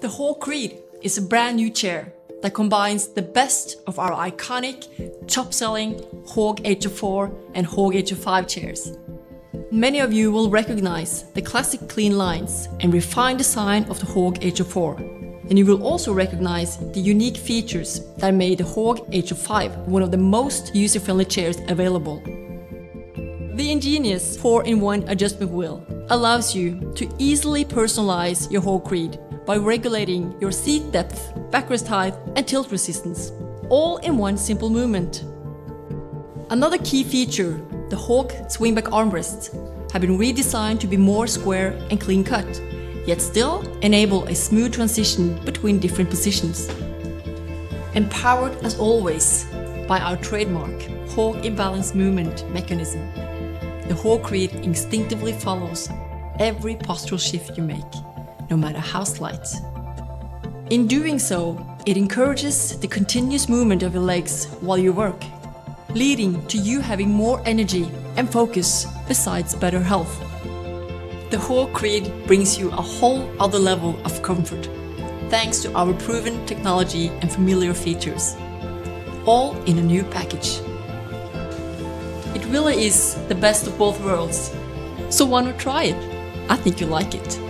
The HÅG Creed is a brand new chair that combines the best of our iconic, top-selling HÅG H04 and HÅG H05 chairs. Many of you will recognize the classic clean lines and refined design of the HÅG H04. And you will also recognize the unique features that made the HÅG H05 one of the most user-friendly chairs available. The ingenious 4-in-1 adjustment wheel allows you to easily personalize your HÅG Creed by regulating your seat depth, backrest height and tilt resistance, all in one simple movement. Another key feature, the HÅG swingback armrests, have been redesigned to be more square and clean cut, yet still enable a smooth transition between different positions. Empowered as always by our trademark HÅG inBalance Movement mechanism, the HÅG Creed instinctively follows every postural shift you make, no matter how slight. In doing so, it encourages the continuous movement of your legs while you work, leading to you having more energy and focus besides better health. The HÅG Creed brings you a whole other level of comfort, thanks to our proven technology and familiar features, all in a new package. It really is the best of both worlds. So why not try it? I think you'll like it.